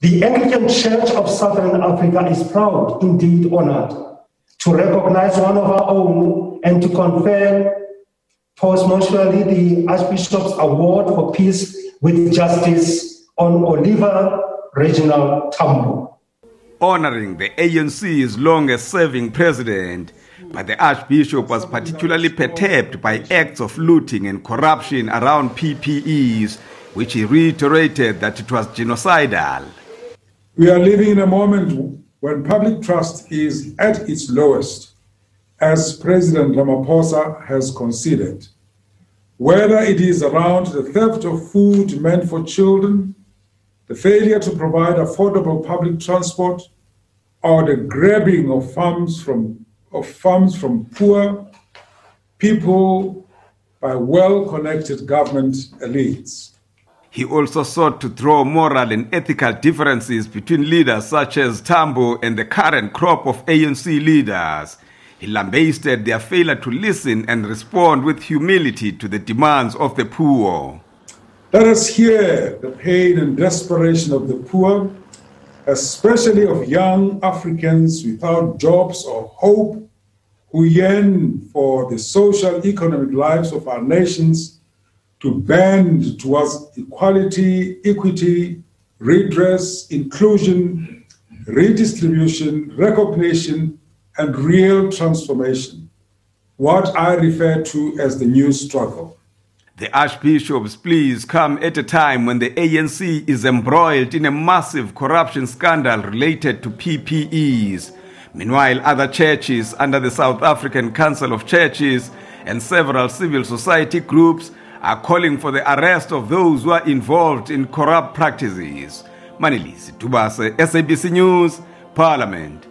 The Anglican Church of Southern Africa is proud, indeed honored, to recognize one of our own and to confer posthumously the Archbishop's Award for Peace with Justice on Oliver Reginald Tambo. Honoring the ANC's longest serving president, but the Archbishop was particularly perturbed by acts of looting and corruption around PPEs, which he reiterated that it was genocidal. We are living in a moment when public trust is at its lowest, as President Ramaphosa has conceded. Whether it is around the theft of food meant for children, the failure to provide affordable public transport, or the grabbing of farms from, of farms from poor people by well connected government elites. He also sought to draw moral and ethical differences between leaders such as Tambo and the current crop of ANC leaders. He lambasted their failure to listen and respond with humility to the demands of the poor. Let us hear the pain and desperation of the poor, especially of young Africans without jobs or hope who yearn for the social economic lives of our nations to bend towards equality, equity, redress, inclusion, redistribution, recognition, and real transformation, what I refer to as the new struggle. The Archbishop's pleas come at a time when the ANC is embroiled in a massive corruption scandal related to PPEs. Meanwhile, other churches under the South African Council of Churches and several civil society groups are calling for the arrest of those who are involved in corrupt practices. Manelisi Dubase, SABC News, Parliament.